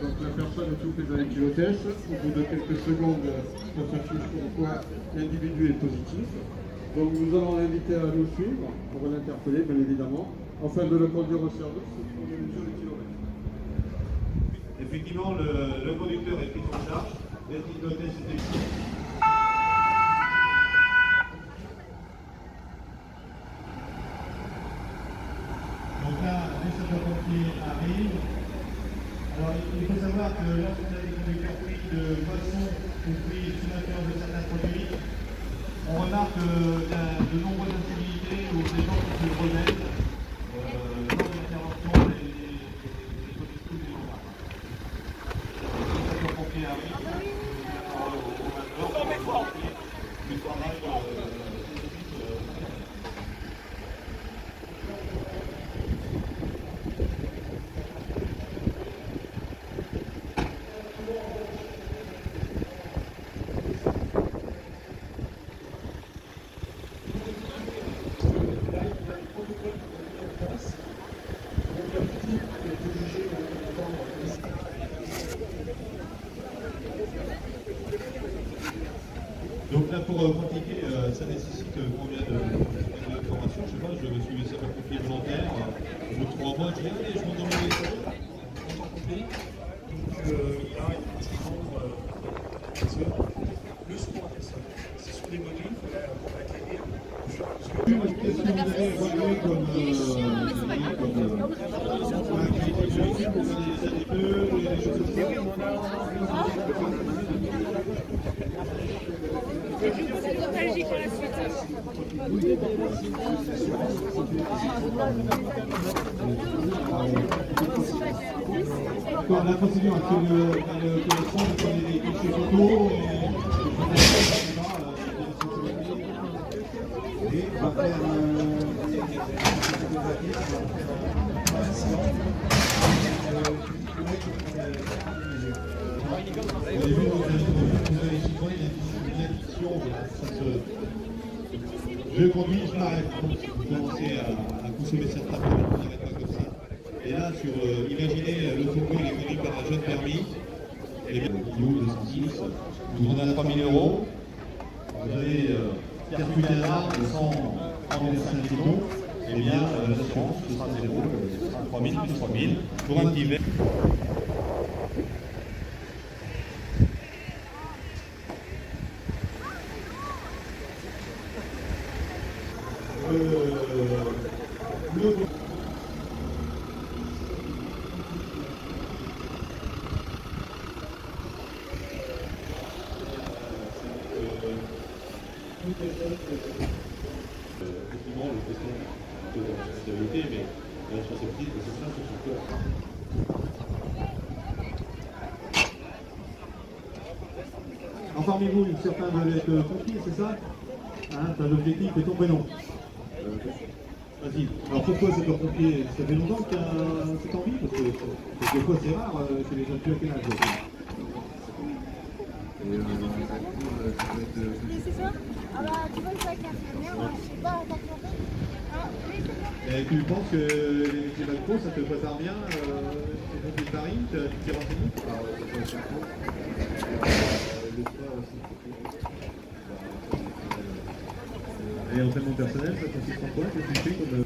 donc la personne est avec l'hôtesse. Au bout de quelques secondes, ça s'affiche comme quoi l'individu est positif. Donc nous allons l'inviter à nous suivre pour l'interpeller, bien évidemment, afin de le conduire au service. Effectivement, le, conducteur est pris en charge, est ici. Donc là, les sapeurs-pompiers arrivent. Alors il faut savoir que lorsqu'on a des conducteurs pris de boissons ou pris sous l'influence de certains produits, on remarque a de nombreuses incivilités des gens qui se remettent euh, lors de l'intervention des, des, des policiers des gendarmes. Les sapeurs-pompiers arrivent, euh, au major, du travail euh, Donc là, pour euh, pratiquer, euh, ça nécessite euh, combien de, de formation Je sais pas, je me suis sapeur-pompier volontaire. Au bout de trois mois, je dis, allez, je monte dans pour faire des ADPE et des choses comme ça nostalgique pour la suite. La procédure actuelle de le correspond, vous prenez des clichés photos et on va faire Vous avez vu, vous avez chiffré l'addition, je conduis, je m'arrête. Vous commencez à, consommer cette tape, vous n'arrêtez pas comme ça. Et là, sur, euh, imaginez le fourgon, il est conduit par un jeune permis, et bien, kilo, 206, vous vendez à 3000 euros, vous avez euh, percuté un arbre sans renverser un piéton, et bien, euh, l'assurance, ce sera zéro, ce sera 3000 plus 3000, pour un petit verre. Le... Effectivement, le question de la responsabilité, mais la responsabilité, c'est ça, c'est son cœur. Alors, parmi vous, certains veulent être pompiers, c'est ça hein, T'as l'objectif et ton prénom Vas-y. Alors pourquoi c'est pas pompier Ça fait longtemps que tu as cette envie? Parce que, parce que des fois c'est rare euh, les jeunes plus à quel âge Mais c'est ça Ah bah tu vois, avec l'infirmière, je sais pas, Et tu penses que les macro, ça te prépare bien euh, C'est pompier de Paris? Tu t'es renseigné Et l'entraînement personnel, ça consiste en quoi? Qu'est-ce que comme...